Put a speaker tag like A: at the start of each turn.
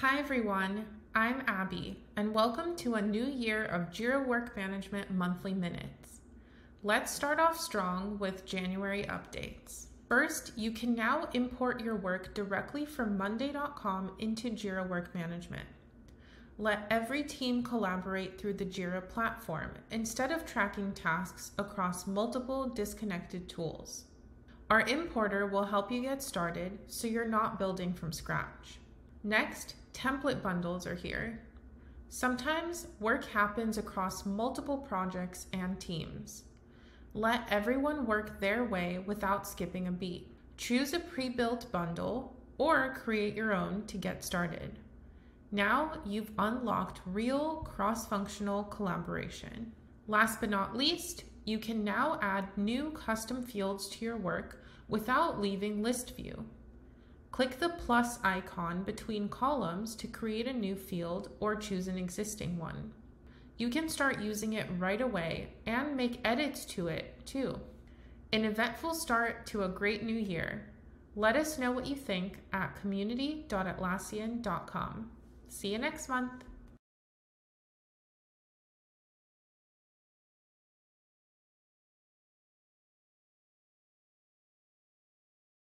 A: Hi everyone, I'm Abby, and welcome to a new year of Jira Work Management Monthly Minutes. Let's start off strong with January updates. First, you can now import your work directly from Monday.com into Jira Work Management. Let every team collaborate through the Jira platform instead of tracking tasks across multiple disconnected tools. Our importer will help you get started so you're not building from scratch. Next, template bundles are here. Sometimes work happens across multiple projects and teams. Let everyone work their way without skipping a beat. Choose a pre built bundle or create your own to get started. Now you've unlocked real cross functional collaboration. Last but not least, you can now add new custom fields to your work without leaving list view. Click the plus icon between columns to create a new field or choose an existing one. You can start using it right away and make edits to it too. An eventful start to a great new year. Let us know what you think at community.atlassian.com. See you next month.